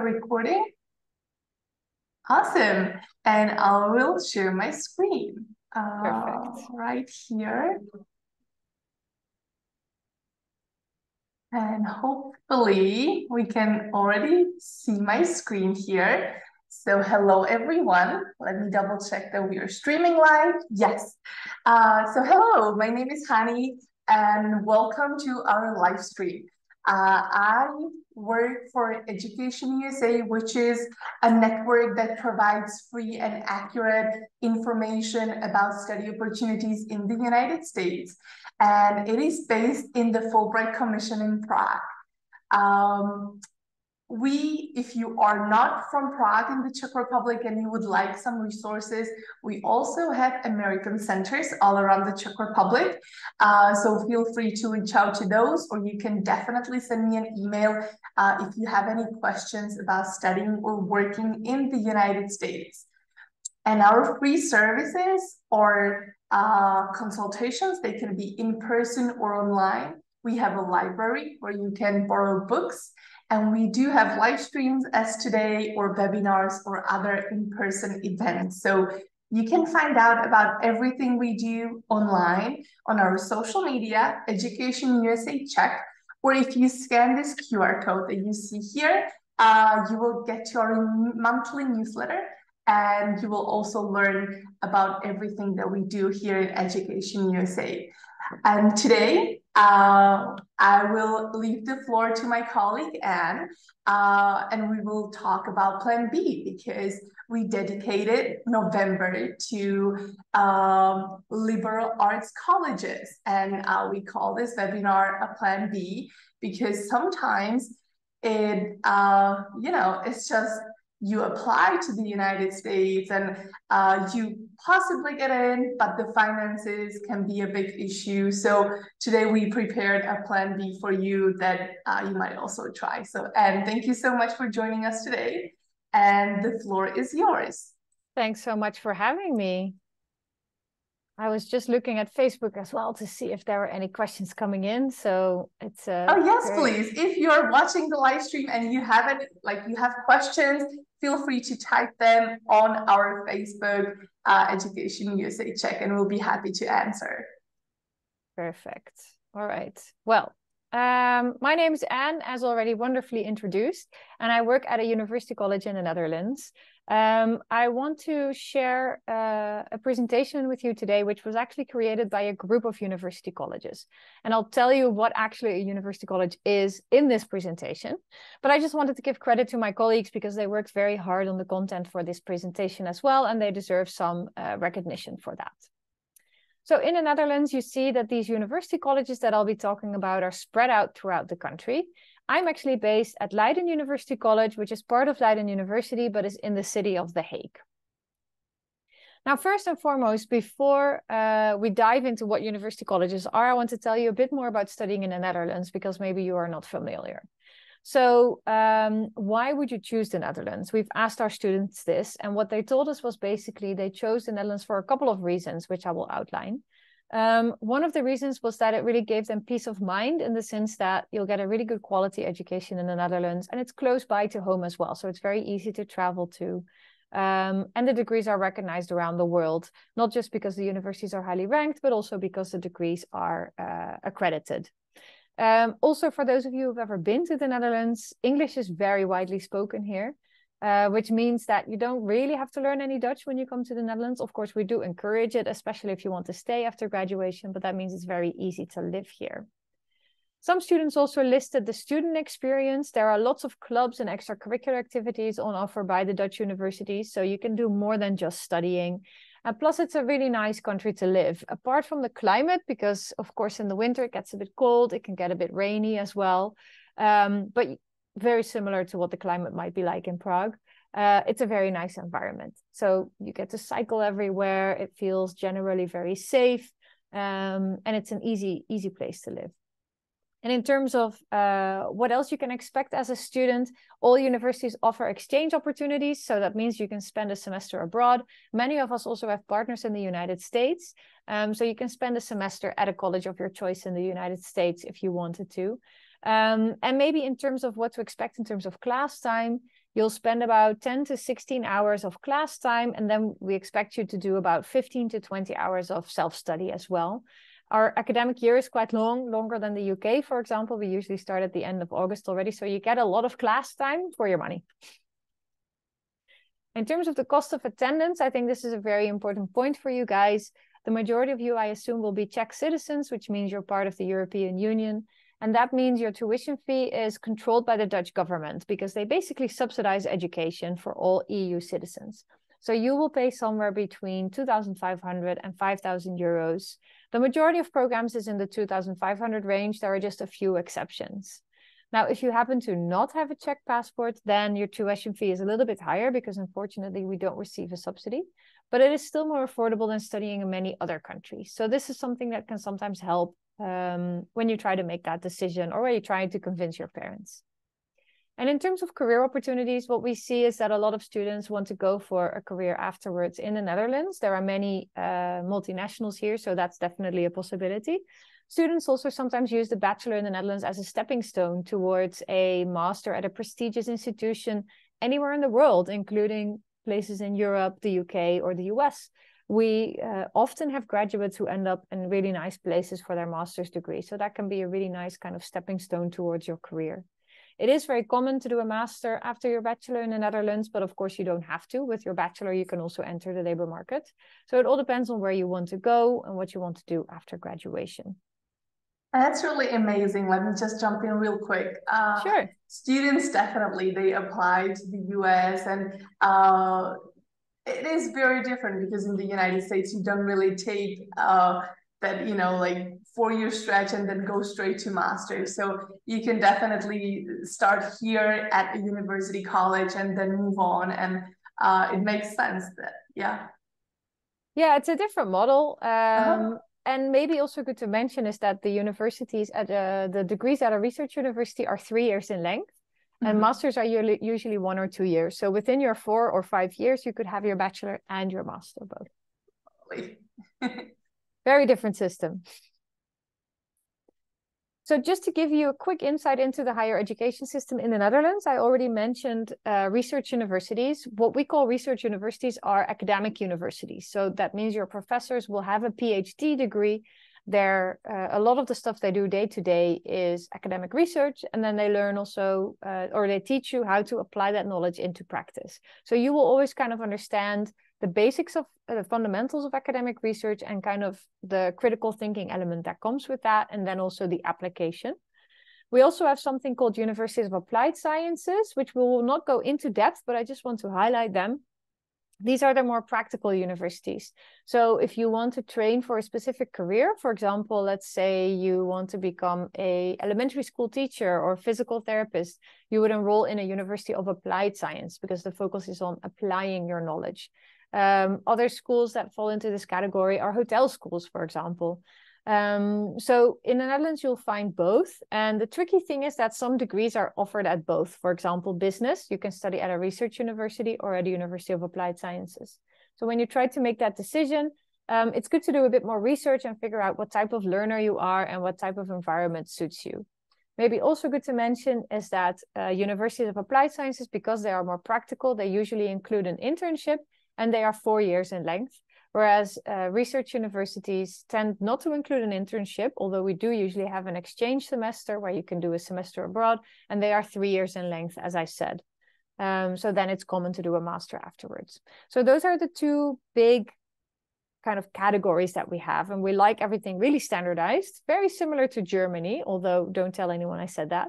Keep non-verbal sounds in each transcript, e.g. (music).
recording? Awesome. And I will share my screen. Uh, Perfect. Right here. And hopefully we can already see my screen here. So hello everyone. Let me double check that we are streaming live. Yes. Uh, so hello, my name is Hani and welcome to our live stream. Uh, I work for Education USA, which is a network that provides free and accurate information about study opportunities in the United States. And it is based in the Fulbright Commission in Prague. Um, we, if you are not from Prague in the Czech Republic and you would like some resources, we also have American centers all around the Czech Republic. Uh, so feel free to reach out to those, or you can definitely send me an email uh, if you have any questions about studying or working in the United States. And our free services or uh, consultations, they can be in person or online. We have a library where you can borrow books and we do have live streams as today or webinars or other in-person events. So you can find out about everything we do online on our social media, Education USA Czech, or if you scan this QR code that you see here, uh, you will get your monthly newsletter and you will also learn about everything that we do here in Education USA. And today, uh, I will leave the floor to my colleague Anne, uh, and we will talk about Plan B because we dedicated November to um, liberal arts colleges. And uh, we call this webinar a Plan B because sometimes it, uh, you know, it's just you apply to the United States and uh, you possibly get in, but the finances can be a big issue. So today we prepared a plan B for you that uh, you might also try. So, and thank you so much for joining us today. And the floor is yours. Thanks so much for having me. I was just looking at Facebook as well to see if there were any questions coming in. So it's uh, oh yes, very... please. If you're watching the live stream and you haven't like you have questions, feel free to type them on our Facebook uh, Education USA Czech, and we'll be happy to answer. Perfect. All right. Well, um, my name is Anne, as already wonderfully introduced, and I work at a university college in the Netherlands. Um, I want to share uh, a presentation with you today, which was actually created by a group of university colleges. And I'll tell you what actually a university college is in this presentation. But I just wanted to give credit to my colleagues because they worked very hard on the content for this presentation as well, and they deserve some uh, recognition for that. So in the Netherlands, you see that these university colleges that I'll be talking about are spread out throughout the country. I'm actually based at Leiden University College, which is part of Leiden University, but is in the city of The Hague. Now, first and foremost, before uh, we dive into what university colleges are, I want to tell you a bit more about studying in the Netherlands because maybe you are not familiar. So, um, why would you choose the Netherlands? We've asked our students this, and what they told us was basically they chose the Netherlands for a couple of reasons, which I will outline. Um, one of the reasons was that it really gave them peace of mind in the sense that you'll get a really good quality education in the Netherlands and it's close by to home as well. So it's very easy to travel to. Um, and the degrees are recognized around the world, not just because the universities are highly ranked, but also because the degrees are uh, accredited. Um, also, for those of you who've ever been to the Netherlands, English is very widely spoken here uh, which means that you don't really have to learn any Dutch when you come to the Netherlands. Of course, we do encourage it, especially if you want to stay after graduation, but that means it's very easy to live here. Some students also listed the student experience. There are lots of clubs and extracurricular activities on offer by the Dutch universities, so you can do more than just studying. And plus, it's a really nice country to live. Apart from the climate, because of course in the winter it gets a bit cold, it can get a bit rainy as well. Um, but very similar to what the climate might be like in Prague. Uh, it's a very nice environment. So you get to cycle everywhere. It feels generally very safe, um, and it's an easy easy place to live. And in terms of uh, what else you can expect as a student, all universities offer exchange opportunities. So that means you can spend a semester abroad. Many of us also have partners in the United States. Um, so you can spend a semester at a college of your choice in the United States if you wanted to. Um, and maybe in terms of what to expect in terms of class time, You'll spend about 10 to 16 hours of class time, and then we expect you to do about 15 to 20 hours of self-study as well. Our academic year is quite long, longer than the UK, for example. We usually start at the end of August already, so you get a lot of class time for your money. In terms of the cost of attendance, I think this is a very important point for you guys. The majority of you, I assume, will be Czech citizens, which means you're part of the European Union. And that means your tuition fee is controlled by the Dutch government because they basically subsidize education for all EU citizens. So you will pay somewhere between 2,500 and 5,000 euros. The majority of programs is in the 2,500 range. There are just a few exceptions. Now, if you happen to not have a Czech passport, then your tuition fee is a little bit higher because unfortunately we don't receive a subsidy, but it is still more affordable than studying in many other countries. So this is something that can sometimes help um, when you try to make that decision or when you're trying to convince your parents. And in terms of career opportunities, what we see is that a lot of students want to go for a career afterwards in the Netherlands. There are many uh, multinationals here, so that's definitely a possibility. Students also sometimes use the bachelor in the Netherlands as a stepping stone towards a master at a prestigious institution anywhere in the world, including places in Europe, the UK, or the US we uh, often have graduates who end up in really nice places for their master's degree. So that can be a really nice kind of stepping stone towards your career. It is very common to do a master after your bachelor in the Netherlands, but of course you don't have to. With your bachelor, you can also enter the labor market. So it all depends on where you want to go and what you want to do after graduation. That's really amazing. Let me just jump in real quick. Uh, sure. Students definitely they apply to the US and uh, it is very different because in the United States you don't really take uh, that you know like four year stretch and then go straight to master's. So you can definitely start here at a university college and then move on, and uh, it makes sense that yeah. Yeah, it's a different model. Um, uh-huh. And maybe also good to mention is that the universities at uh, the degrees at a research university are three years in length. And mm-hmm. masters are usually one or two years. So within your four or five years, you could have your bachelor and your master both. (laughs) Very different system. So just to give you a quick insight into the higher education system in the Netherlands, I already mentioned uh, research universities. What we call research universities are academic universities. So that means your professors will have a PhD degree there uh, a lot of the stuff they do day to day is academic research and then they learn also uh, or they teach you how to apply that knowledge into practice. So you will always kind of understand the basics of uh, the fundamentals of academic research and kind of the critical thinking element that comes with that and then also the application. We also have something called universities of applied sciences which we will not go into depth but i just want to highlight them these are the more practical universities. So if you want to train for a specific career, for example, let's say you want to become a elementary school teacher or physical therapist, you would enroll in a university of applied science because the focus is on applying your knowledge. Um, other schools that fall into this category are hotel schools, for example. Um, so in the Netherlands, you'll find both. And the tricky thing is that some degrees are offered at both. For example, business, you can study at a research university or at a University of Applied Sciences. So when you try to make that decision, um, it's good to do a bit more research and figure out what type of learner you are and what type of environment suits you. Maybe also good to mention is that uh, universities of applied sciences, because they are more practical, they usually include an internship and they are four years in length whereas uh, research universities tend not to include an internship, although we do usually have an exchange semester where you can do a semester abroad, and they are three years in length, as I said. Um, so then it's common to do a master afterwards. So those are the two big kind of categories that we have, and we like everything really standardized, very similar to Germany, although don't tell anyone I said that.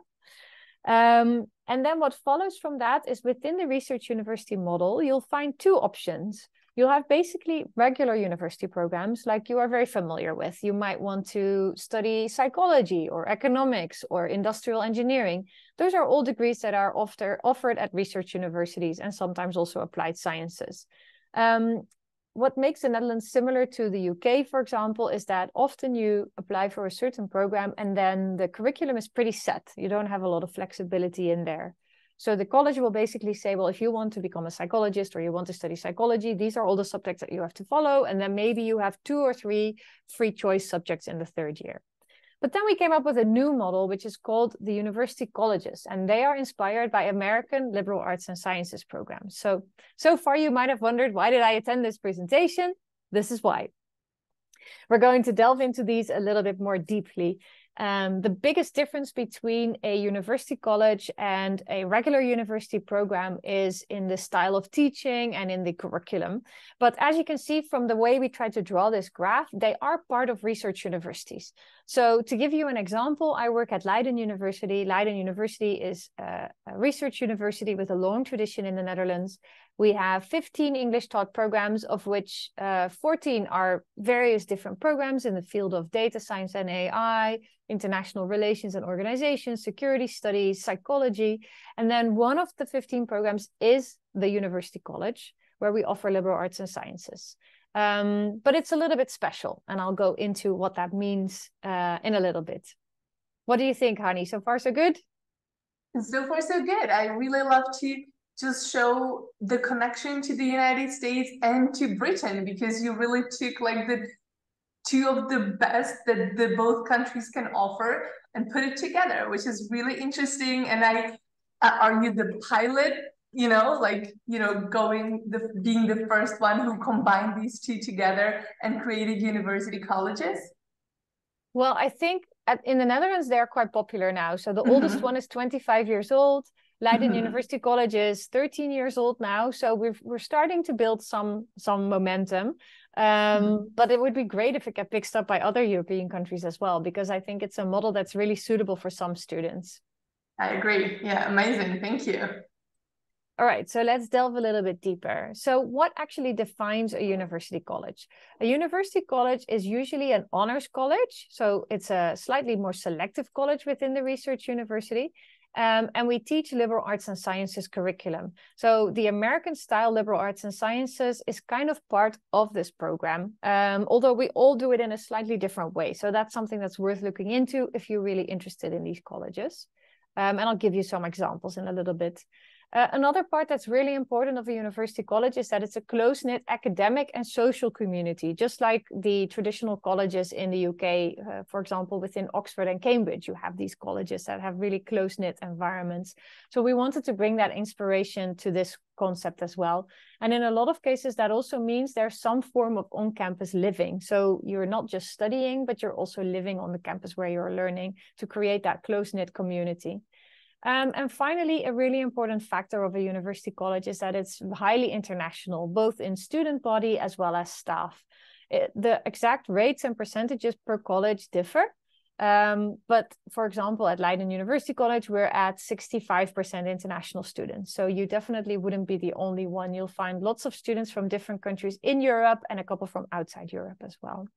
Um, and then what follows from that is within the research university model, you'll find two options you'll have basically regular university programs like you are very familiar with. You might want to study psychology or economics or industrial engineering. Those are all degrees that are often offered at research universities and sometimes also applied sciences. Um, what makes the Netherlands similar to the UK, for example, is that often you apply for a certain program and then the curriculum is pretty set. You don't have a lot of flexibility in there. So the college will basically say, well, if you want to become a psychologist or you want to study psychology, these are all the subjects that you have to follow. And then maybe you have two or three free choice subjects in the third year. But then we came up with a new model, which is called the University Colleges, and they are inspired by American liberal arts and sciences programs. So, so far you might have wondered, why did I attend this presentation? This is why. We're going to delve into these a little bit more deeply um, the biggest difference between a university college and a regular university program is in the style of teaching and in the curriculum. But as you can see from the way we try to draw this graph, they are part of research universities. So to give you an example, I work at Leiden University. Leiden University is a, a research university with a long tradition in the Netherlands. We have 15 English taught programs, of which uh, 14 are various different programs in the field of data science and AI, international relations and organizations, security studies, psychology. And then one of the 15 programs is the University College, where we offer liberal arts and sciences. Um, but it's a little bit special, and I'll go into what that means uh, in a little bit. What do you think, Hani? So far, so good? So far, so good. I really love to just show the connection to the United States and to Britain because you really took like the two of the best that the both countries can offer and put it together, which is really interesting. And I uh, are you the pilot? You know, like you know, going the being the first one who combined these two together and created university colleges. Well, I think at, in the Netherlands they're quite popular now. So the mm -hmm. oldest one is 25 years old. Leiden mm-hmm. University College is 13 years old now, so we're we're starting to build some some momentum. Um, mm-hmm. But it would be great if it get picked up by other European countries as well, because I think it's a model that's really suitable for some students. I agree. Yeah, amazing. Thank you. All right, so let's delve a little bit deeper. So, what actually defines a university college? A university college is usually an honors college, so it's a slightly more selective college within the research university. Um, and we teach liberal arts and sciences curriculum. So the American style liberal arts and sciences is kind of part of this program, um, although we all do it in a slightly different way. So that's something that's worth looking into if you're really interested in these colleges. Um, and I'll give you some examples in a little bit. Uh, another part that's really important of a university college is that it's a close knit academic and social community, just like the traditional colleges in the UK. Uh, for example, within Oxford and Cambridge, you have these colleges that have really close knit environments. So we wanted to bring that inspiration to this concept as well. And in a lot of cases, that also means there's some form of on campus living. So you're not just studying, but you're also living on the campus where you're learning to create that close knit community. Um, and finally, a really important factor of a university college is that it's highly international, both in student body as well as staff. It, the exact rates and percentages per college differ. Um, but for example, at Leiden University College, we're at 65% international students. So you definitely wouldn't be the only one. You'll find lots of students from different countries in Europe and a couple from outside Europe as well.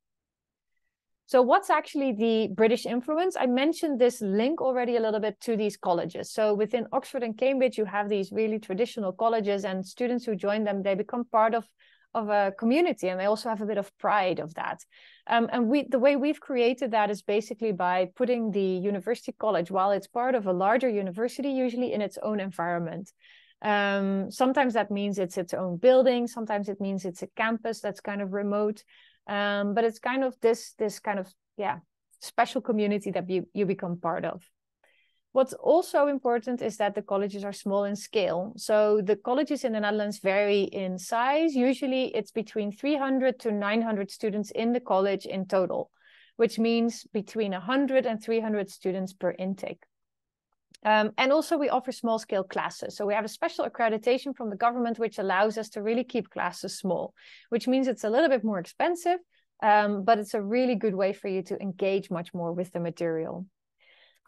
So what's actually the British influence? I mentioned this link already a little bit to these colleges. So within Oxford and Cambridge, you have these really traditional colleges and students who join them, they become part of, of a community and they also have a bit of pride of that. Um, and we, the way we've created that is basically by putting the university college, while it's part of a larger university, usually in its own environment. Um, sometimes that means it's its own building. Sometimes it means it's a campus that's kind of remote. Um, but it's kind of this this kind of yeah special community that you you become part of. What's also important is that the colleges are small in scale. So the colleges in the Netherlands vary in size. Usually it's between 300 to 900 students in the college in total, which means between 100 and 300 students per intake. Um, and also we offer small scale classes. So we have a special accreditation from the government, which allows us to really keep classes small, which means it's a little bit more expensive, um, but it's a really good way for you to engage much more with the material.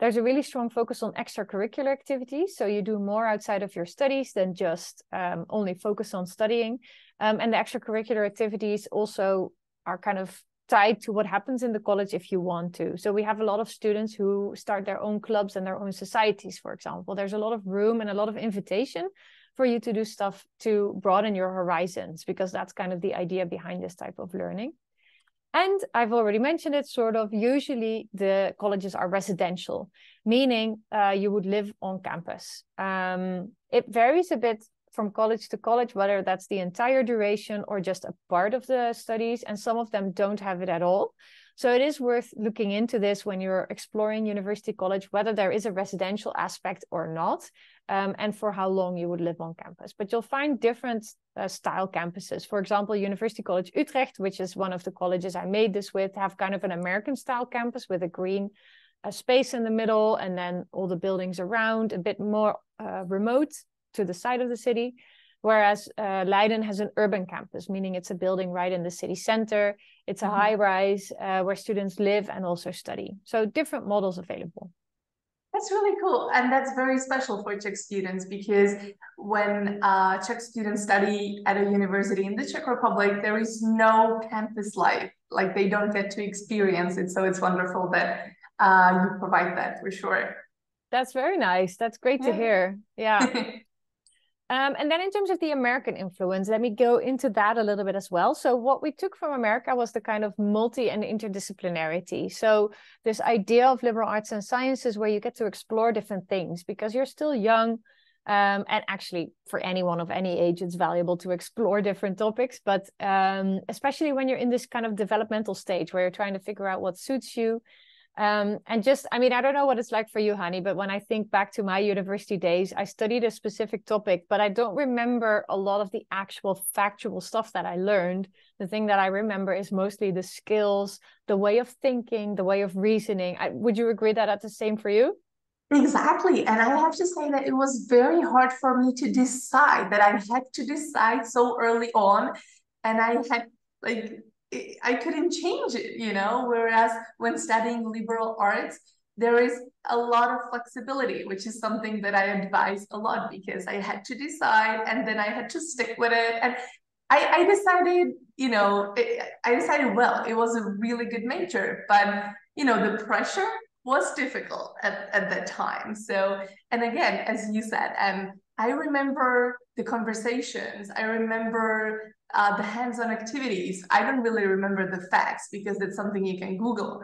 There's a really strong focus on extracurricular activities. So you do more outside of your studies than just um, only focus on studying. Um, and the extracurricular activities also are kind of tied to what happens in the college if you want to. So we have a lot of students who start their own clubs and their own societies, for example. There's a lot of room and a lot of invitation for you to do stuff to broaden your horizons because that's kind of the idea behind this type of learning. And I've already mentioned it, sort of, usually the colleges are residential, meaning uh, you would live on campus. Um, it varies a bit from college to college, whether that's the entire duration or just a part of the studies. And some of them don't have it at all. So it is worth looking into this when you're exploring University College, whether there is a residential aspect or not, um, and for how long you would live on campus. But you'll find different uh, style campuses. For example, University College Utrecht, which is one of the colleges I made this with, have kind of an American style campus with a green uh, space in the middle and then all the buildings around, a bit more uh, remote to the side of the city. Whereas uh, Leiden has an urban campus, meaning it's a building right in the city center. It's a mm-hmm. high rise uh, where students live and also study. So different models available. That's really cool. And that's very special for Czech students because when uh, Czech students study at a university in the Czech Republic, there is no campus life. Like they don't get to experience it. So it's wonderful that uh, you provide that for sure. That's very nice. That's great yeah. to hear. Yeah. (laughs) Um, and then in terms of the American influence, let me go into that a little bit as well. So what we took from America was the kind of multi and interdisciplinarity. So this idea of liberal arts and sciences where you get to explore different things because you're still young. Um, and actually, for anyone of any age, it's valuable to explore different topics. But um, especially when you're in this kind of developmental stage where you're trying to figure out what suits you, um, and just, I mean, I don't know what it's like for you, Hani, but when I think back to my university days, I studied a specific topic, but I don't remember a lot of the actual factual stuff that I learned. The thing that I remember is mostly the skills, the way of thinking, the way of reasoning. I, would you agree that that's the same for you? Exactly. And I have to say that it was very hard for me to decide that I had to decide so early on. And I had like I couldn't change it, you know. Whereas when studying liberal arts, there is a lot of flexibility, which is something that I advise a lot because I had to decide and then I had to stick with it. And I, I decided, you know, it, I decided, well, it was a really good major, but, you know, the pressure was difficult at, at that time. So, and again, as you said, um, I remember the conversations. I remember uh, the hands-on activities. I don't really remember the facts because it's something you can Google,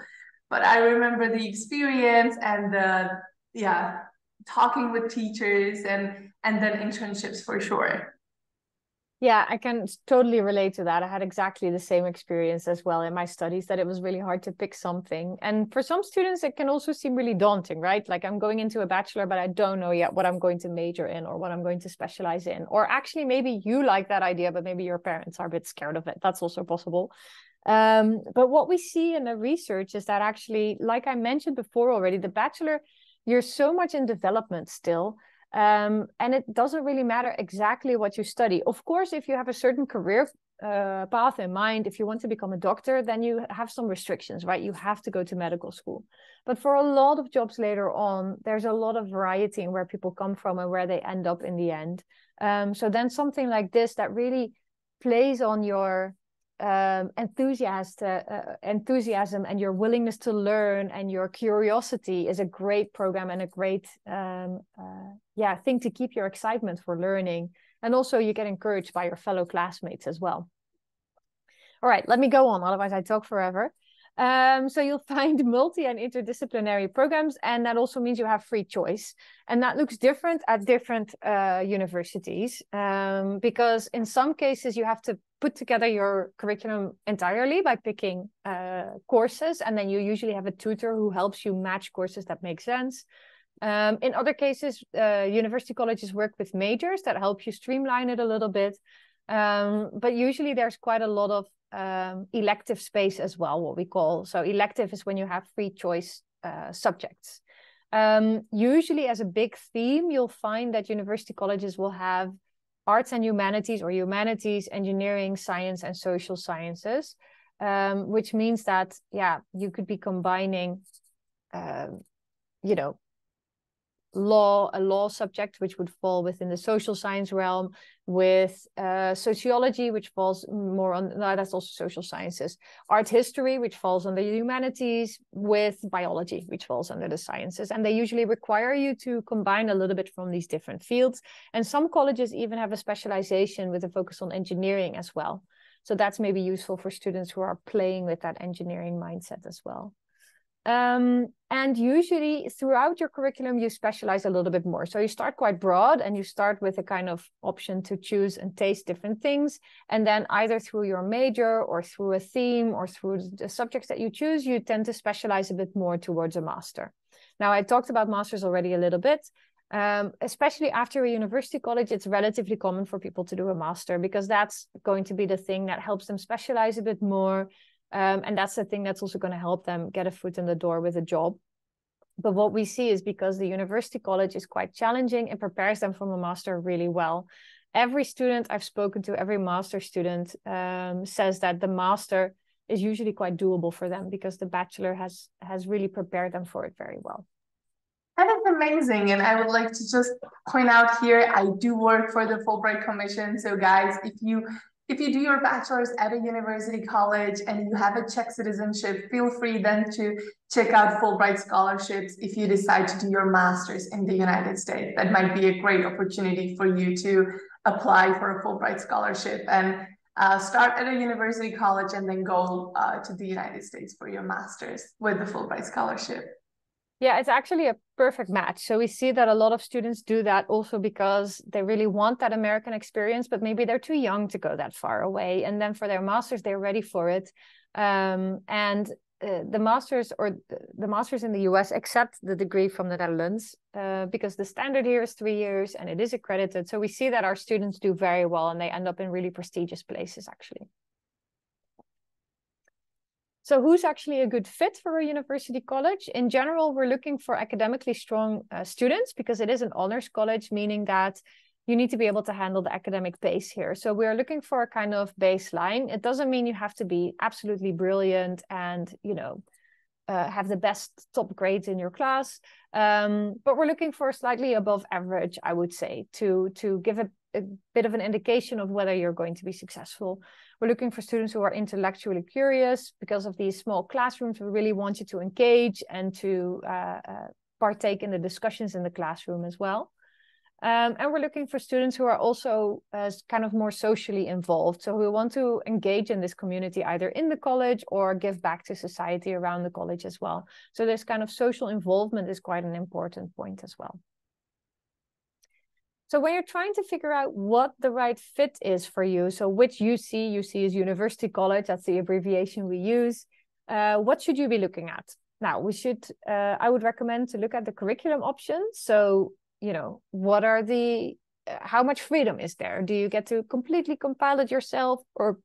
but I remember the experience and the yeah talking with teachers and and then internships for sure. Yeah, I can totally relate to that. I had exactly the same experience as well in my studies that it was really hard to pick something. And for some students, it can also seem really daunting, right? Like I'm going into a bachelor, but I don't know yet what I'm going to major in or what I'm going to specialize in. Or actually, maybe you like that idea, but maybe your parents are a bit scared of it. That's also possible. Um, but what we see in the research is that actually, like I mentioned before already, the bachelor, you're so much in development still um, and it doesn't really matter exactly what you study. Of course, if you have a certain career uh, path in mind, if you want to become a doctor, then you have some restrictions, right? You have to go to medical school. But for a lot of jobs later on, there's a lot of variety in where people come from and where they end up in the end. Um, so then something like this that really plays on your um, enthusiast, uh, uh, enthusiasm and your willingness to learn and your curiosity is a great program and a great um, uh, yeah thing to keep your excitement for learning. And also you get encouraged by your fellow classmates as well. All right let me go on. Otherwise i talk forever um, so you'll find (laughs) multi and interdisciplinary programs, and that also means you have free choice. And that looks different at different uh, universities um, because in some cases you have to put together your curriculum entirely by picking uh, courses, and then you usually have a tutor who helps you match courses that make sense. Um, in other cases, uh, university colleges work with majors that help you streamline it a little bit. Um, but usually there's quite a lot of um, elective space as well, what we call. So elective is when you have free choice uh, subjects. Um, usually as a big theme, you'll find that university colleges will have arts and humanities or humanities, engineering, science, and social sciences, um, which means that, yeah, you could be combining, um, you know, law, a law subject, which would fall within the social science realm, with uh, sociology, which falls more on, no, that's also social sciences, art history, which falls under the humanities, with biology, which falls under the sciences. And they usually require you to combine a little bit from these different fields. And some colleges even have a specialization with a focus on engineering as well. So that's maybe useful for students who are playing with that engineering mindset as well. Um, and usually throughout your curriculum, you specialize a little bit more. So you start quite broad and you start with a kind of option to choose and taste different things. And then either through your major or through a theme or through the subjects that you choose, you tend to specialize a bit more towards a master. Now, I talked about masters already a little bit. Um, especially after a university college, it's relatively common for people to do a master because that's going to be the thing that helps them specialize a bit more. Um, and that's the thing that's also going to help them get a foot in the door with a job. But what we see is because the university college is quite challenging, and prepares them from a master really well. Every student I've spoken to, every master student um, says that the master is usually quite doable for them because the bachelor has has really prepared them for it very well. That is amazing. And I would like to just point out here, I do work for the Fulbright Commission. So guys, if you if you do your bachelor's at a university college and you have a Czech citizenship, feel free then to check out Fulbright scholarships if you decide to do your master's in the United States. That might be a great opportunity for you to apply for a Fulbright scholarship and uh, start at a university college and then go uh, to the United States for your master's with the Fulbright scholarship. Yeah, it's actually a perfect match. So we see that a lot of students do that also because they really want that American experience, but maybe they're too young to go that far away. And then for their masters, they're ready for it. Um, and uh, the masters or the masters in the US accept the degree from the Netherlands uh, because the standard here is three years and it is accredited. So we see that our students do very well and they end up in really prestigious places actually. So who's actually a good fit for a university college? In general, we're looking for academically strong uh, students because it is an honors college, meaning that you need to be able to handle the academic pace here. So we're looking for a kind of baseline. It doesn't mean you have to be absolutely brilliant and, you know, uh, have the best top grades in your class. Um, but we're looking for slightly above average, I would say, to to give a, a, bit of an indication of whether you're going to be successful. We're looking for students who are intellectually curious because of these small classrooms. We really want you to engage and to uh, uh, partake in the discussions in the classroom as well. Um, and we're looking for students who are also uh, kind of more socially involved. So we want to engage in this community either in the college or give back to society around the college as well. So this kind of social involvement is quite an important point as well. So when you're trying to figure out what the right fit is for you, so which UC, UC is University College, that's the abbreviation we use, uh, what should you be looking at? Now, we should, uh, I would recommend to look at the curriculum options. So you know what are the uh, how much freedom is there do you get to completely compile it yourself or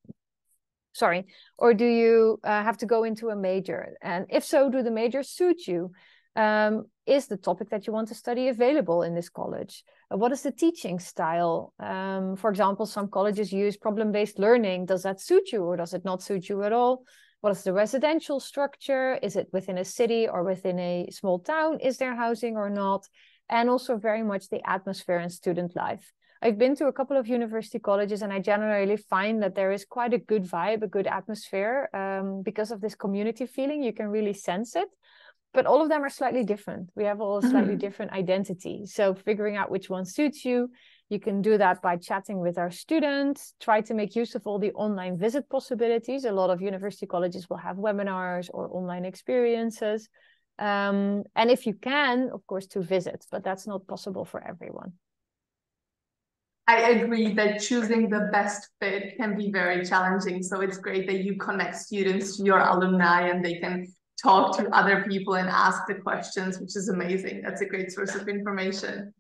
sorry or do you uh, have to go into a major and if so do the majors suit you um, is the topic that you want to study available in this college what is the teaching style um, for example some colleges use problem-based learning does that suit you or does it not suit you at all what is the residential structure is it within a city or within a small town is there housing or not and also very much the atmosphere and student life. I've been to a couple of university colleges and I generally find that there is quite a good vibe, a good atmosphere um, because of this community feeling. You can really sense it. But all of them are slightly different. We have all a slightly mm-hmm. different identity. So figuring out which one suits you, you can do that by chatting with our students, try to make use of all the online visit possibilities. A lot of university colleges will have webinars or online experiences. Um, and if you can, of course, to visit, but that's not possible for everyone. I agree that choosing the best fit can be very challenging. So it's great that you connect students to your alumni and they can talk to other people and ask the questions, which is amazing. That's a great source of information.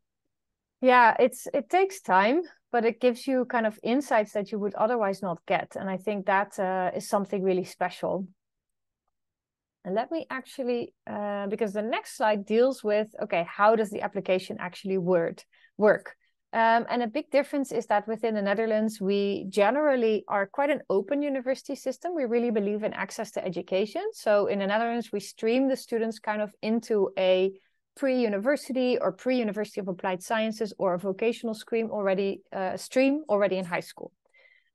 Yeah, it's it takes time, but it gives you kind of insights that you would otherwise not get, and I think that uh, is something really special. And let me actually, uh, because the next slide deals with, okay, how does the application actually word, work? Um, and a big difference is that within the Netherlands, we generally are quite an open university system. We really believe in access to education. So in the Netherlands, we stream the students kind of into a pre-university or pre-university of applied sciences or a vocational stream already uh, stream already in high school.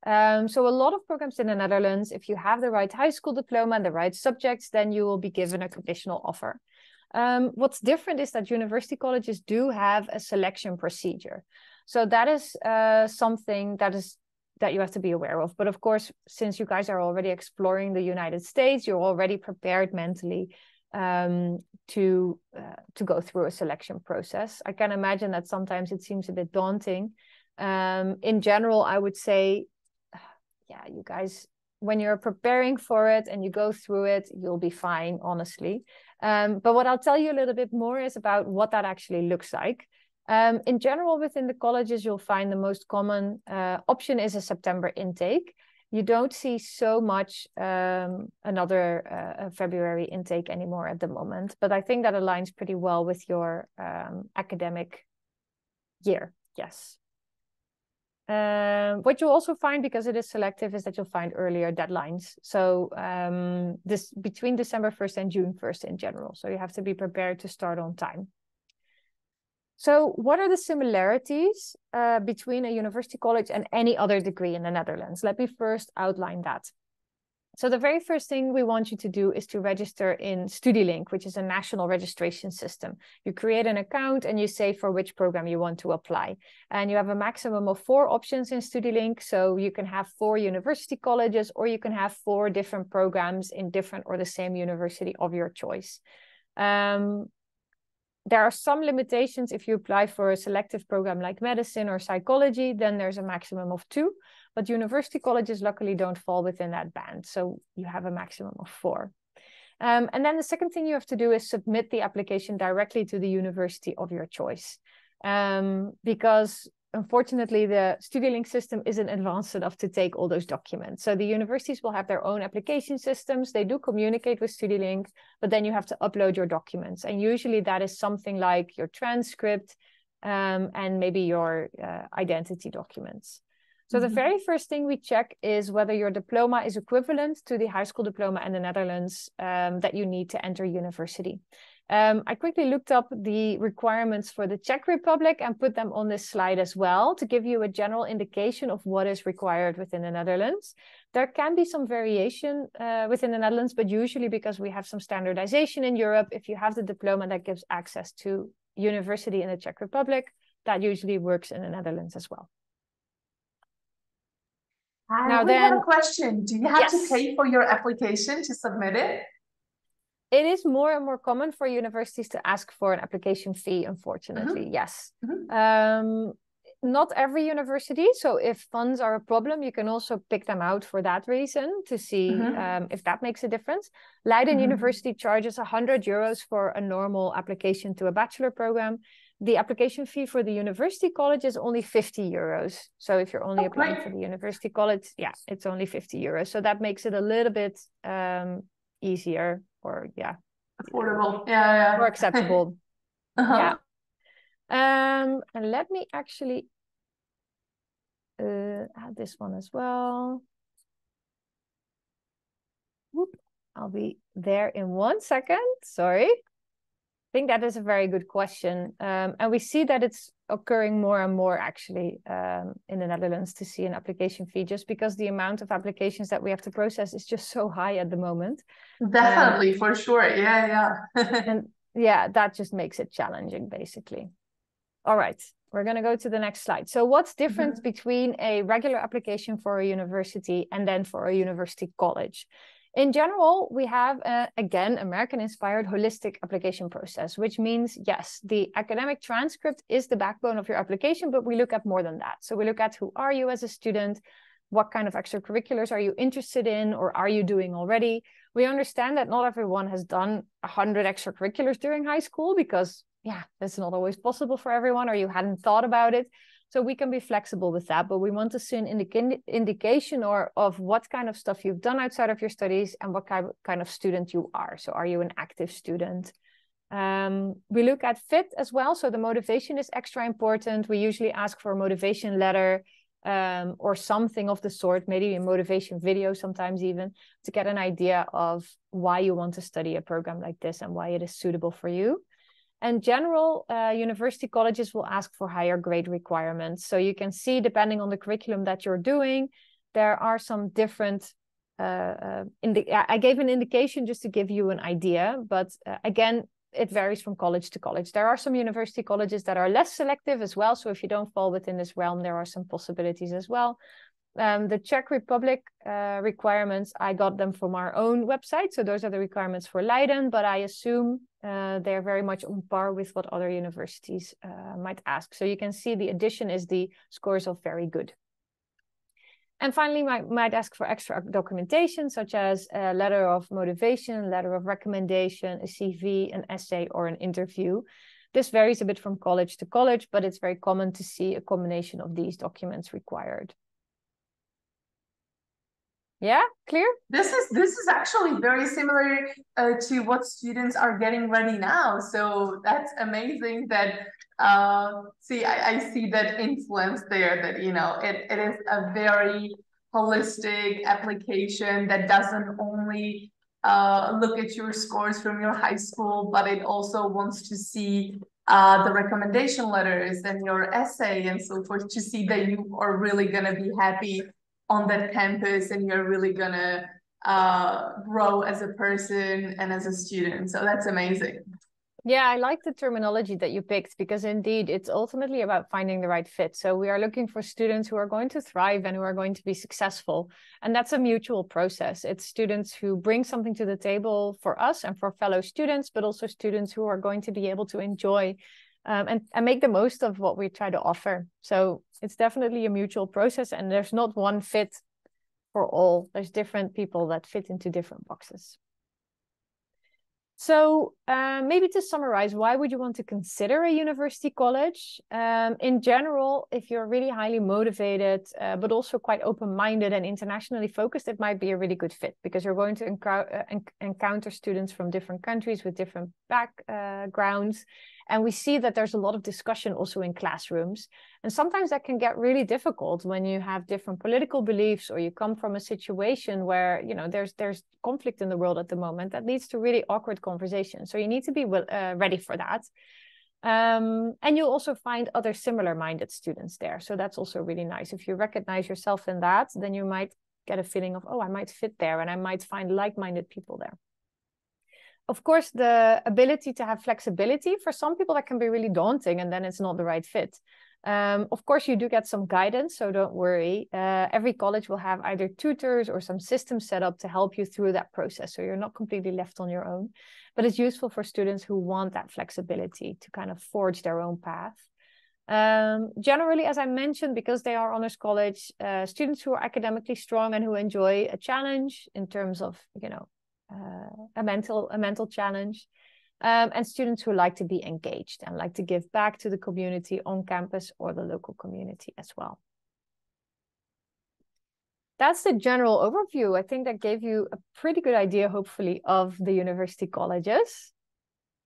Um, so a lot of programs in the Netherlands, if you have the right high school diploma and the right subjects, then you will be given a conditional offer. Um, what's different is that university colleges do have a selection procedure. So that is uh, something that is that you have to be aware of. But of course, since you guys are already exploring the United States, you're already prepared mentally um, to uh, to go through a selection process. I can imagine that sometimes it seems a bit daunting. Um, in general, I would say, yeah, you guys, when you're preparing for it and you go through it, you'll be fine, honestly. Um, but what I'll tell you a little bit more is about what that actually looks like. Um, in general, within the colleges, you'll find the most common uh, option is a September intake you don't see so much um, another uh, February intake anymore at the moment. But I think that aligns pretty well with your um, academic year. Yes. Um, what you'll also find because it is selective is that you'll find earlier deadlines. So um, this between December 1st and June 1st in general. So you have to be prepared to start on time. So, what are the similarities uh, between a university college and any other degree in the Netherlands? Let me first outline that. So, the very first thing we want you to do is to register in Studielink, which is a national registration system. You create an account and you say for which program you want to apply. And you have a maximum of four options in Studielink. So, you can have four university colleges or you can have four different programs in different or the same university of your choice. Um, there are some limitations if you apply for a selective program like medicine or psychology then there's a maximum of two but university colleges luckily don't fall within that band so you have a maximum of four um, and then the second thing you have to do is submit the application directly to the university of your choice um, because unfortunately, the Studielink system isn't advanced enough to take all those documents. So the universities will have their own application systems. They do communicate with Studielink, but then you have to upload your documents. And usually that is something like your transcript um, and maybe your uh, identity documents. So mm-hmm. the very first thing we check is whether your diploma is equivalent to the high school diploma in the Netherlands um, that you need to enter university. Um, I quickly looked up the requirements for the Czech Republic and put them on this slide as well to give you a general indication of what is required within the Netherlands. There can be some variation uh, within the Netherlands, but usually because we have some standardization in Europe, if you have the diploma that gives access to university in the Czech Republic, that usually works in the Netherlands as well. I now then, have a question. Do you have yes. to pay for your application to submit it? it is more and more common for universities to ask for an application fee unfortunately mm-hmm. yes mm-hmm. Um, not every university so if funds are a problem you can also pick them out for that reason to see mm-hmm. um, if that makes a difference leiden mm-hmm. university charges 100 euros for a normal application to a bachelor program the application fee for the university college is only 50 euros. So if you're only oh, applying great. for the university college yeah it's only 50 euros. So that makes it a little bit um, easier or yeah. Affordable. Yeah yeah. More acceptable. (laughs) Uh-huh. yeah. Um and let me actually uh, add this one as well. Whoop. I'll be there in one second. Sorry think that is a very good question. Um, and we see that it's occurring more and more actually um, in the Netherlands to see an application fee just because the amount of applications that we have to process is just so high at the moment. Definitely, um, for sure. Yeah, yeah. (laughs) and yeah, that just makes it challenging basically. All right, we're going to go to the next slide. So, what's different mm-hmm. between a regular application for a university and then for a university college? In general, we have, a, again, American inspired holistic application process, which means, yes, the academic transcript is the backbone of your application, but we look at more than that. So we look at who are you as a student? What kind of extracurriculars are you interested in or are you doing already? We understand that not everyone has done 100 extracurriculars during high school because, yeah, that's not always possible for everyone or you hadn't thought about it. So we can be flexible with that, but we want to see an indica- indication or of what kind of stuff you've done outside of your studies and what kind kind of student you are. So are you an active student? Um, we look at fit as well. So the motivation is extra important. We usually ask for a motivation letter um, or something of the sort, maybe a motivation video sometimes even, to get an idea of why you want to study a program like this and why it is suitable for you. And general uh, university colleges will ask for higher grade requirements. So you can see, depending on the curriculum that you're doing, there are some different. Uh, uh, indi- I gave an indication just to give you an idea, but uh, again, it varies from college to college. There are some university colleges that are less selective as well. So if you don't fall within this realm, there are some possibilities as well. Um, the Czech Republic uh, requirements, I got them from our own website. So those are the requirements for Leiden, but I assume uh, they're very much on par with what other universities uh, might ask. So you can see the addition is the scores of very good. And finally, might, might ask for extra documentation, such as a letter of motivation, letter of recommendation, a CV, an essay, or an interview. This varies a bit from college to college, but it's very common to see a combination of these documents required. Yeah, clear. This is this is actually very similar uh, to what students are getting ready now. So that's amazing that uh, see I, I see that influence there. That you know it, it is a very holistic application that doesn't only uh, look at your scores from your high school, but it also wants to see uh, the recommendation letters and your essay and so forth to see that you are really going to be happy on that campus and you're really gonna uh, grow as a person and as a student. So that's amazing. Yeah, I like the terminology that you picked because indeed it's ultimately about finding the right fit. So we are looking for students who are going to thrive and who are going to be successful. And that's a mutual process. It's students who bring something to the table for us and for fellow students, but also students who are going to be able to enjoy um, and, and make the most of what we try to offer. So it's definitely a mutual process, and there's not one fit for all. There's different people that fit into different boxes. So uh, maybe to summarize, why would you want to consider a university college? Um, in general, if you're really highly motivated, uh, but also quite open-minded and internationally focused, it might be a really good fit because you're going to uh, encounter students from different countries with different backgrounds. And we see that there's a lot of discussion also in classrooms. And sometimes that can get really difficult when you have different political beliefs or you come from a situation where, you know, there's there's conflict in the world at the moment that leads to really awkward conversations. So you need to be uh, ready for that. Um, and you'll also find other similar minded students there. So that's also really nice. If you recognize yourself in that, then you might get a feeling of, oh, I might fit there and I might find like minded people there of course, the ability to have flexibility for some people that can be really daunting, and then it's not the right fit. Um, of course, you do get some guidance, so don't worry. Uh, every college will have either tutors or some systems set up to help you through that process, so you're not completely left on your own. But it's useful for students who want that flexibility to kind of forge their own path. Um, generally, as I mentioned, because they are honors college, uh, students who are academically strong and who enjoy a challenge in terms of, you know, uh, a mental a mental challenge um, and students who like to be engaged and like to give back to the community on campus or the local community as well. That's the general overview. I think that gave you a pretty good idea hopefully of the university colleges.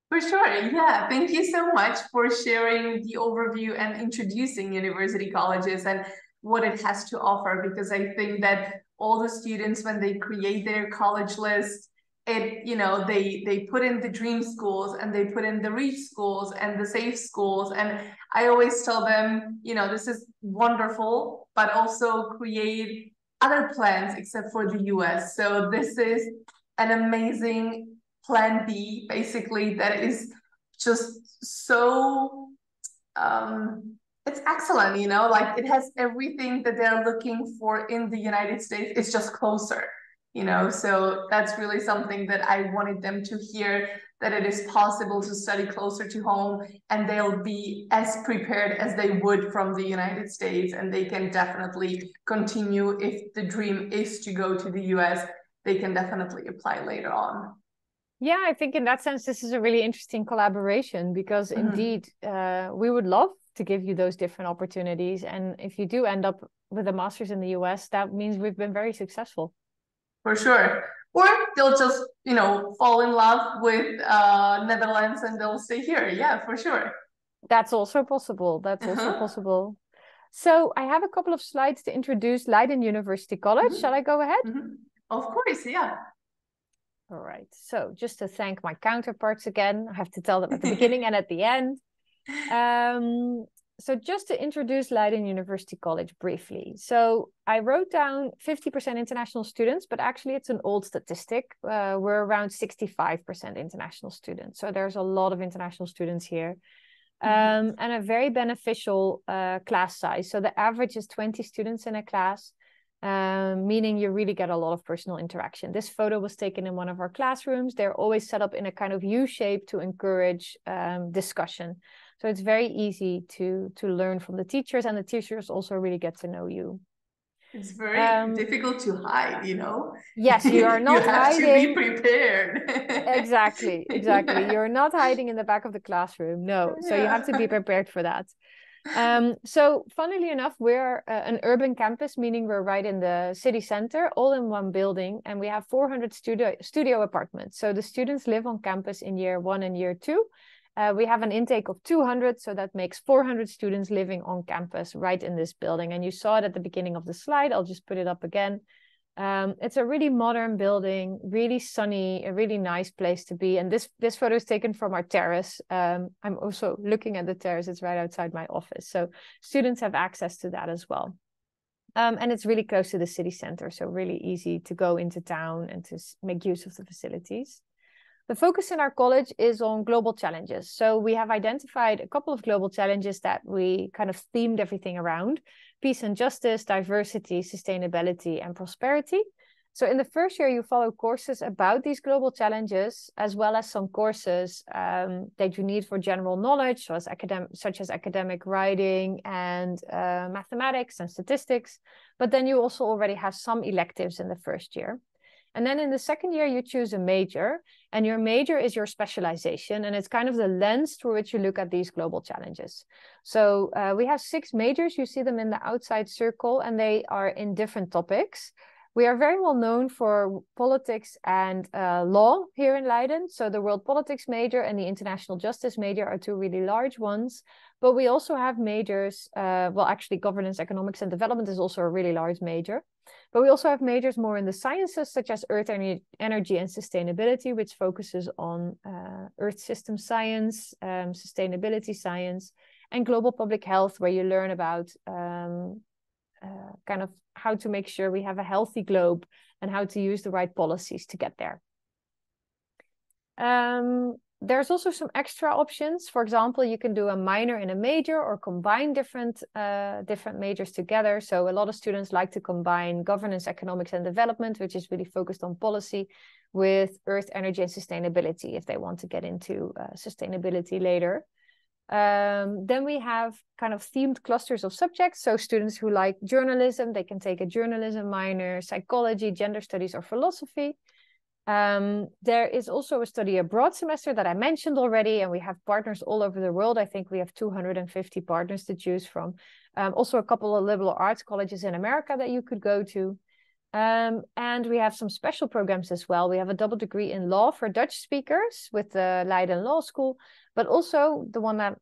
For sure. Yeah. Thank you so much for sharing the overview and introducing university colleges and what it has to offer because i think that all the students when they create their college list it you know they they put in the dream schools and they put in the reach schools and the safe schools. And i always tell them you know this is wonderful but also create other plans except for the us so this is an amazing plan b basically that is just so um it's excellent you know like it has everything that they're looking for in the united states. It's just closer you know? So that's really something that i wanted them to hear that it is possible to study closer to home and they'll be as prepared as they would from the united states and they can definitely continue. If the dream is to go to the us they can definitely apply later on. Yeah i think in that sense this is a really interesting collaboration because mm-hmm. indeed uh, we would love to give you those different opportunities. And if you do end up with a master's in the us that means we've been very successful for sure. Or they'll just, you know, fall in love with uh, Netherlands and they'll stay here. Yeah, for sure. That's also possible. That's uh-huh. also possible. So I have a couple of slides to introduce Leiden University College. Mm-hmm. Shall I go ahead? Mm-hmm. Of course, yeah. All right. So just to thank my counterparts again, I have to tell them at the beginning and at the end. (laughs) Um, so just to introduce Leiden University College briefly. So I wrote down 50% international students, but actually it's an old statistic. Uh, we're around 65% international students. So there's a lot of international students here. Mm-hmm. Um, and a very beneficial uh, class size. So the average is 20 students in a class. um, meaning you really get a lot of personal interaction. This photo was taken in one of our classrooms. They're always set up in a kind of U shape to encourage um, discussion. So it's very easy to to learn from the teachers, and the teachers also really get to know you. It's very um, difficult to hide, you know. Yes, you are (laughs) not you have hiding. to be prepared. exactly, (laughs) exactly. You're not hiding in the back of the classroom. No, so you have to be prepared for that. Um, so, funnily enough, we're uh, an urban campus, meaning we're right in the city center, all in one building, and we have 400 studio studio apartments. So the students live on campus in year one and year two. Uh, we have an intake of 200, so that makes 400 students living on campus right in this building. And you saw it at the beginning of the slide. I'll just put it up again. Um, it's a really modern building, really sunny, a really nice place to be. And this this photo is taken from our terrace. Um, I'm also looking at the terrace; it's right outside my office, so students have access to that as well. Um, and it's really close to the city center, so really easy to go into town and to make use of the facilities. The focus in our college is on global challenges. So we have identified a couple of global challenges that we kind of themed everything around peace and justice, diversity, sustainability, and prosperity. So in the first year, you follow courses about these global challenges, as well as some courses um, that you need for general knowledge, as academic, such as academic writing and uh, mathematics and statistics. But then you also already have some electives in the first year. And then in the second year, you choose a major, and your major is your specialization, and it's kind of the lens through which you look at these global challenges. So uh, we have six majors. You see them in the outside circle, and they are in different topics. We are very well known for politics and uh, law here in Leiden. So the world politics major and the international justice major are two really large ones. But we also have majors, uh, well, actually, governance, economics, and development is also a really large major. But we also have majors more in the sciences, such as earth energy and sustainability, which focuses on uh, earth system science, um, sustainability science, and global public health, where you learn about um, uh, kind of how to make sure we have a healthy globe and how to use the right policies to get there. Um, there's also some extra options. For example, you can do a minor and a major or combine different uh, different majors together. So a lot of students like to combine governance, economics, and development, which is really focused on policy, with earth, energy, and sustainability if they want to get into uh, sustainability later. Um, then we have kind of themed clusters of subjects. So students who like journalism, they can take a journalism minor, psychology, gender studies, or philosophy. Um, there is also a study abroad semester that I mentioned already, and we have partners all over the world. I think we have 250 partners to choose from. Um, also, a couple of liberal arts colleges in America that you could go to. Um, and we have some special programs as well. We have a double degree in law for Dutch speakers with the Leiden Law School, but also the one that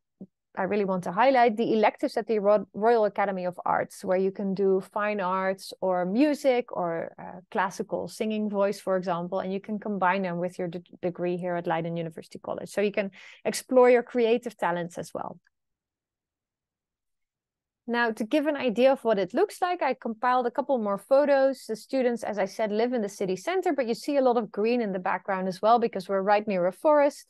I really want to highlight the electives at the Royal Academy of Arts, where you can do fine arts or music or uh, classical singing voice, for example, and you can combine them with your degree here at Leiden University College. So you can explore your creative talents as well. Now, to give an idea of what it looks like, I compiled a couple more photos. The students, as I said, live in the city center, but you see a lot of green in the background as well because we're right near a forest.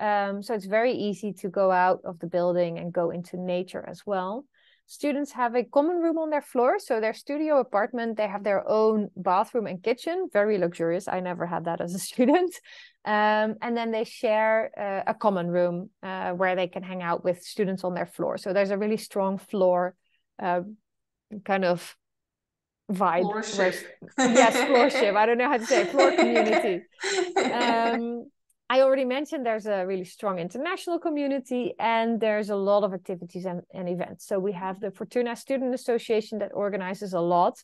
Um, so it's very easy to go out of the building and go into nature as well. Students have a common room on their floor. So their studio apartment, they have their own bathroom and kitchen, very luxurious. I never had that as a (laughs) student. Um, and then they share uh, a common room uh, where they can hang out with students on their floor. So there's a really strong floor uh, kind of vibe. Floorship. yes, floorship. I don't know how to say it. floor (laughs) community. Um, I already mentioned there's a really strong international community and there's a lot of activities and, and events. So we have the Fortuna Student Association that organizes a lot.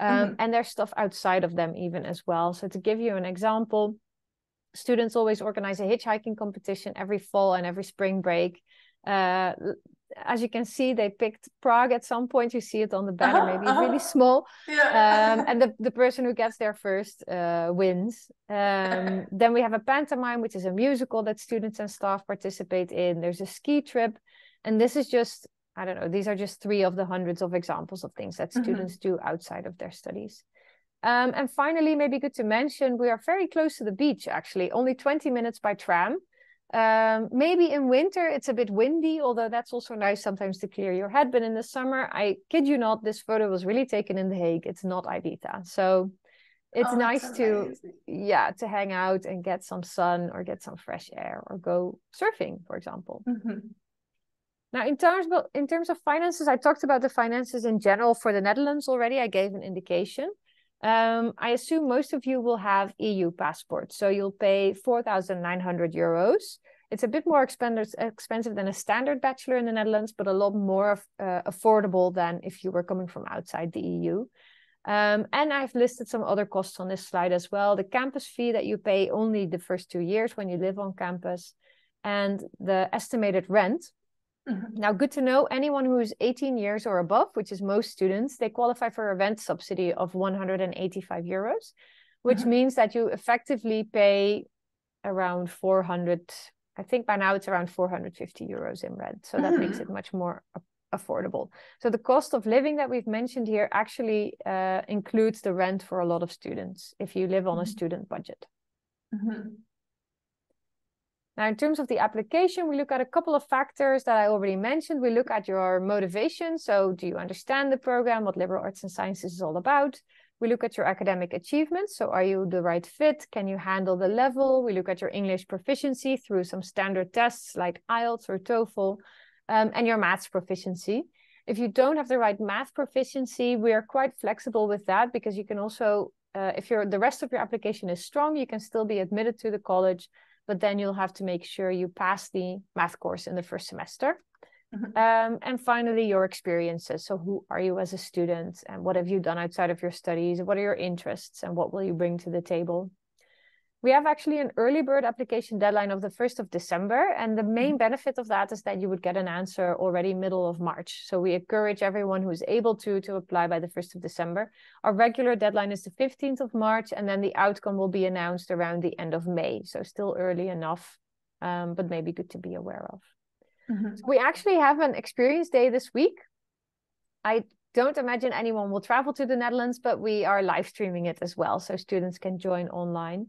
Um, mm-hmm. And there's stuff outside of them even as well. So to give you an example, students always organize a hitchhiking competition every fall and every spring break. Uh, as you can see, they picked Prague at some point. You see it on the banner, uh-huh, maybe uh-huh. really small. Yeah. Um, and the, the person who gets there first uh, wins. Um, (laughs) then we have a pantomime, which is a musical that students and staff participate in. There's a ski trip. And this is just, I don't know, these are just three of the hundreds of examples of things that mm-hmm. students do outside of their studies. Um, and finally, maybe good to mention, we are very close to the beach, actually, only 20 minutes by tram. Um, maybe in winter it's a bit windy, although that's also nice sometimes to clear your head. But in the summer, I kid you not, this photo was really taken in The Hague. It's not Ibiza. So it's Oh, nice to yeah to hang out and get some sun or get some fresh air or go surfing for example Mhm. now in terms of in terms of finances i talked about the finances in general for the netherlands already i gave an indication um, i assume most of you will have eu passports so you'll pay 4900 euros it's a bit more expensive than a standard bachelor in the netherlands but a lot more uh, affordable than if you were coming from outside the eu um, and I've listed some other costs on this slide as well. The campus fee that you pay only the first two years when you live on campus, and the estimated rent. Mhm. Now, good to know anyone who is 18 years or above, which is most students, they qualify for a rent subsidy of 185 euros, which Mhm. means that you effectively pay around 400. I think by now it's around 450 euros in rent. So that makes Mhm. it much more affordable. So the cost of living that we've mentioned here actually uh, includes the rent for a lot of students if you live on a Mhm. student budget. Now, in terms of the application, we look at a couple of factors that I already mentioned. We look at your motivation. So, do you understand the program, what liberal arts and sciences is all about? We look at your academic achievements. So, are you the right fit? Can you handle the level? We look at your English proficiency through some standard tests like IELTS or TOEFL, um, and your maths proficiency. If you don't have the right math proficiency, we are quite flexible with that because you can also, uh, if the rest of your application is strong, you can still be admitted to the college but then you'll have to make sure you pass the math course in the first semester. Mhm. Um, and finally, your experiences. So, who are you as a student, and what have you done outside of your studies? What are your interests, and what will you bring to the table? We have actually an early bird application deadline of the 1st of December. And the main benefit of that is that you would get an answer already middle of March. So we encourage everyone who is able to to apply by the 1st of December. Our regular deadline is the 15th of March, and then the outcome will be announced around the end of May. So still early enough, um, but maybe good to be aware of. Mhm. We actually have an experience day this week. I don't imagine anyone will travel to the Netherlands, but we are live streaming it as well. So students can join online.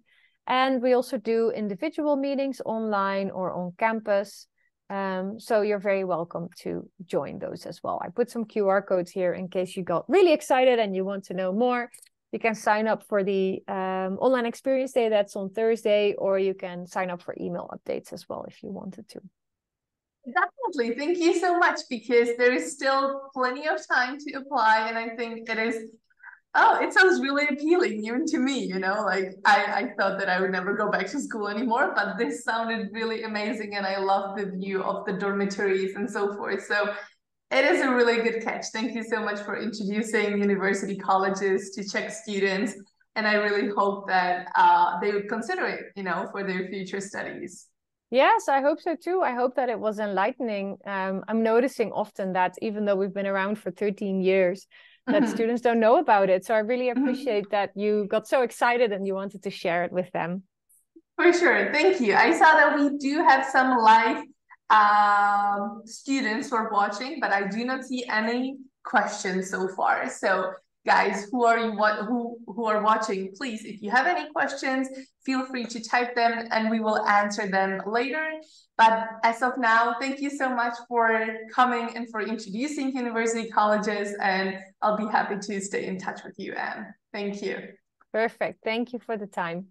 And we also do individual meetings online or on campus. Um, so you're very welcome to join those as well. I put some QR codes here in case you got really excited and you want to know more. You can sign up for the um, online experience day that's on Thursday, or you can sign up for email updates as well if you wanted to. Definitely. Thank you so much because there is still plenty of time to apply. And I think it is, oh, it sounds really appealing even to me, you know, like I, I thought that I would never go back to school anymore, but this sounded really amazing. And I love the view of the dormitories and so forth. So it is a really good catch. Thank you so much for introducing university colleges to Czech students. And I really hope that uh, they would consider it, you know, for their future studies. Yes, I hope so too. I hope that it was enlightening. Um, I'm noticing often that even though we've been around for 13 years, that (laughs) students don't know about it. So I really Mhm. appreciate that you got so excited and you wanted to share it with them. For sure, thank you. I saw that we do have some live um, students who are watching, but I do not see any questions so far. So, guys, who are you? What who who are watching? Please, if you have any questions, feel free to type them, and we will answer them later. But as of now, thank you so much for coming and for introducing university colleges, and I'll be happy to stay in touch with you, Anne. Thank you. Perfect. Thank you for the time.